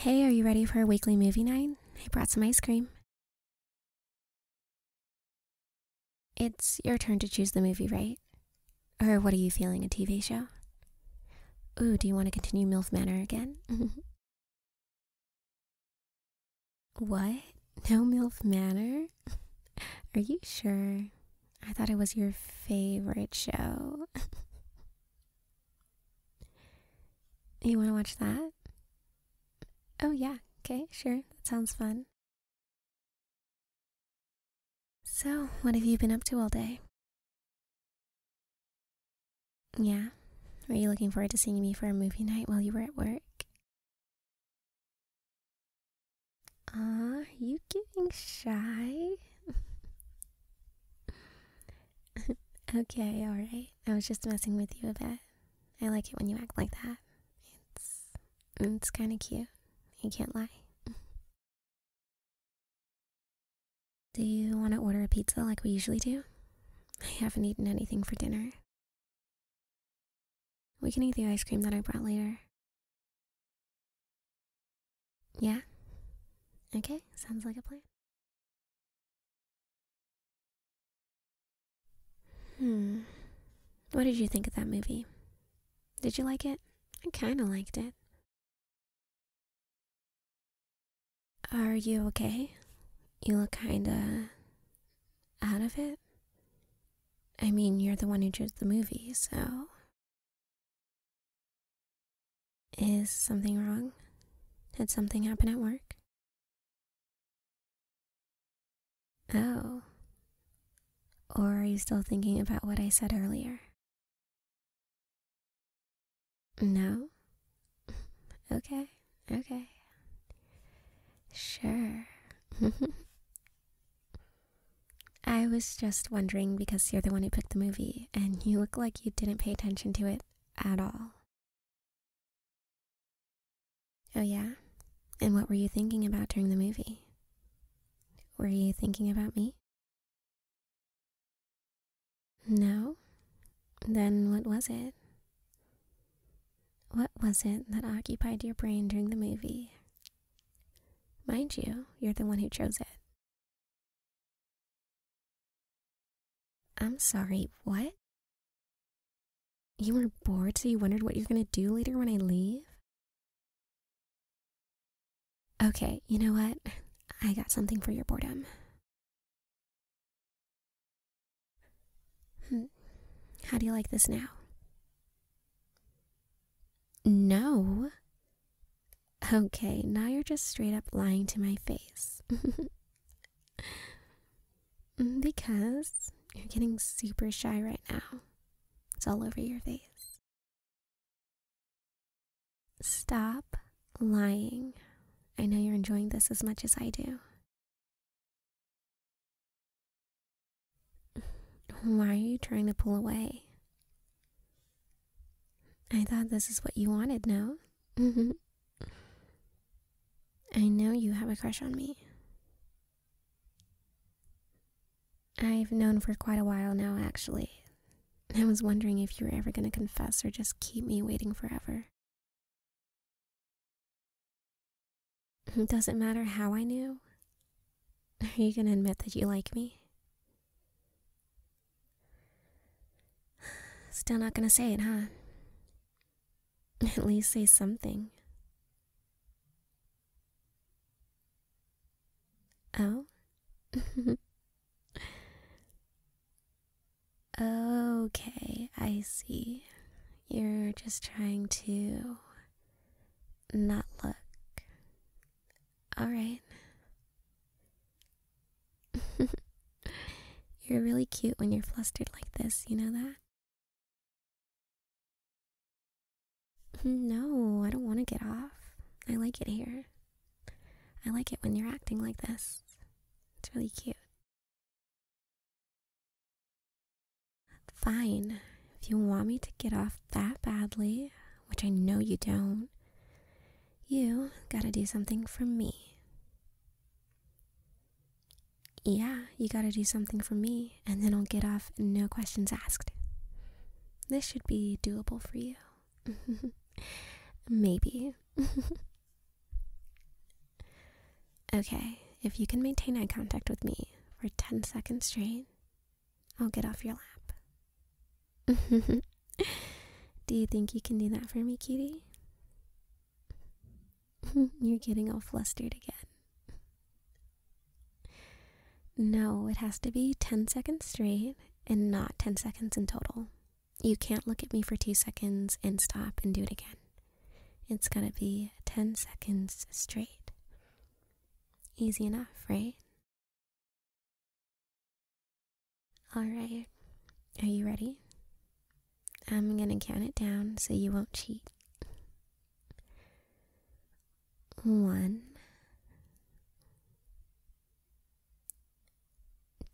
Hey, are you ready for a weekly movie night? I brought some ice cream. It's your turn to choose the movie, right? Or what are you feeling, a TV show? Ooh, do you want to continue MILF Manor again? what? No MILF Manor? Are you sure? I thought it was your favorite show. you want to watch that? Oh, yeah. Okay, sure. That sounds fun. So, what have you been up to all day? Yeah. Were you looking forward to seeing me for a movie night while you were at work? Aw, are you getting shy? okay, alright. I was just messing with you a bit. I like it when you act like that. It's it's kind of cute. You can't lie. Do you want to order a pizza like we usually do? I haven't eaten anything for dinner. We can eat the ice cream that I brought later. Yeah? Okay, sounds like a plan. Hmm. What did you think of that movie? Did you like it? I kinda liked it. Are you okay? You look kinda out of it. I mean, you're the one who chose the movie, so. Is something wrong? Did something happen at work? Oh. Or are you still thinking about what I said earlier? No? Okay, okay. Sure. I was just wondering because you're the one who picked the movie and you look like you didn't pay attention to it at all. Oh, yeah? And what were you thinking about during the movie? Were you thinking about me? No? Then what was it? What was it that occupied your brain during the movie? Mind you, you're the one who chose it. I'm sorry, what? You were bored, so you wondered what you're gonna do later when I leave? Okay, you know what? I got something for your boredom. Hmm. How do you like this now? No. Okay, now you're just straight up lying to my face. Mm, because you're getting super shy right now. It's all over your face. Stop lying. I know you're enjoying this as much as I do. Why are you trying to pull away? I thought this is what you wanted, no? I know you have a crush on me. I've known for quite a while now, actually. I was wondering if you were ever going to confess or just keep me waiting forever. Does it matter how I knew? Are you gonna admit that you like me? Still not gonna say it, huh? At least say something. Oh? okay, I see. You're just trying to not look all right. you're really cute when you're flustered like this, you know that? No, I don't want to get off. I like it here. I like it when you're acting like this. It's really cute. Fine. If you want me to get off that badly, which I know you don't, you gotta do something for me. Yeah, you gotta do something for me, and then I'll get off no questions asked. This should be doable for you. Maybe. Okay, if you can maintain eye contact with me for 10 seconds straight, I'll get off your lap. do you think you can do that for me, cutie? You're getting all flustered again. No, it has to be 10 seconds straight and not 10 seconds in total. You can't look at me for two seconds and stop and do it again. It's gotta be 10 seconds straight. Easy enough, right? Alright, are you ready? I'm gonna count it down so you won't cheat. One,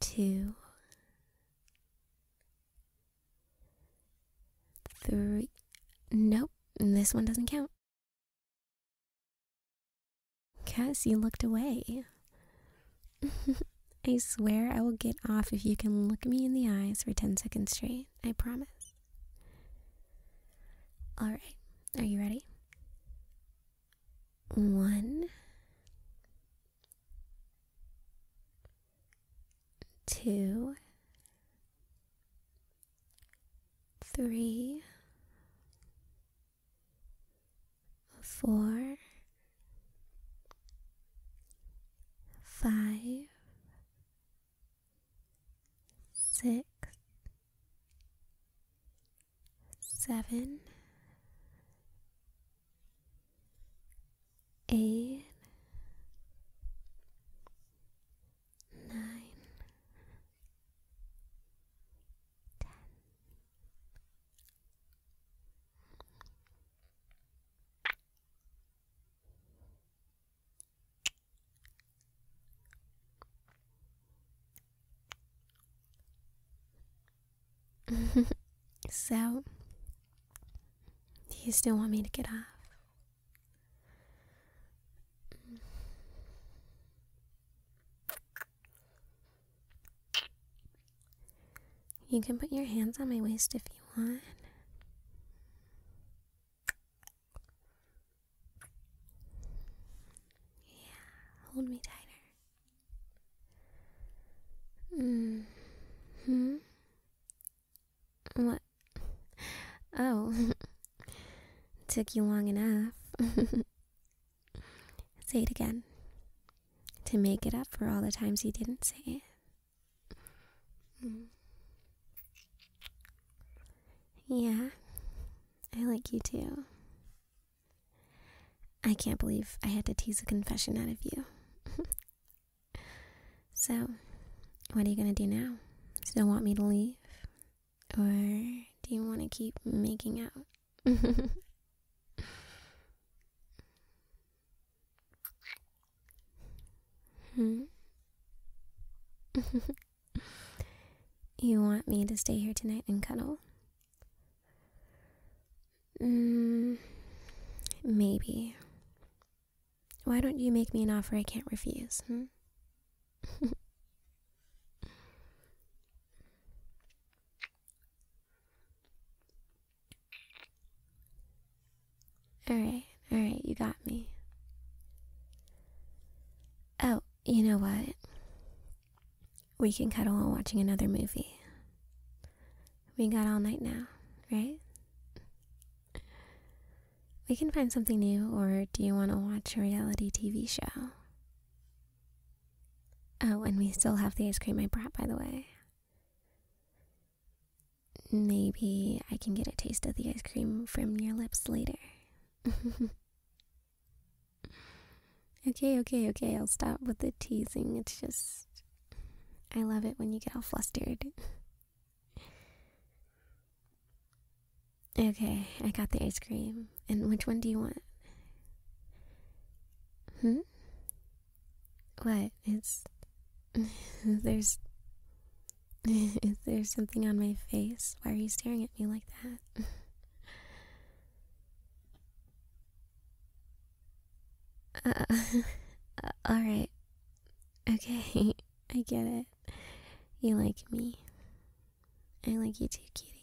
two, three. Nope, this one doesn't count. Because you looked away. I swear I will get off if you can look me in the eyes for 10 seconds straight. I promise. Alright, are you ready? One, two, three, four, six, seven, eight, so, do you still want me to get off? You can put your hands on my waist if you want. Yeah, hold me tighter. Mm hmm. What? Oh. Took you long enough. say it again. To make it up for all the times you didn't say it. Mm. Yeah, I like you too. I can't believe I had to tease a confession out of you. so, what are you gonna do now? Still want me to leave? Or do you want to keep making out? hmm? you want me to stay here tonight and cuddle? Mm, maybe. Why don't you make me an offer I can't refuse? Hmm? alright, alright, you got me. Oh, you know what? We can cuddle while watching another movie. We got all night now, right? We can find something new, or do you want to watch a reality TV show? Oh, and we still have the ice cream I brought, by the way. Maybe I can get a taste of the ice cream from your lips later. okay, okay, okay, I'll stop with the teasing. It's just. I love it when you get all flustered. Okay, I got the ice cream. And which one do you want? Hmm? What? Is there's is there something on my face? Why are you staring at me like that? uh, all right. Okay, I get it. You like me. I like you too, cutie.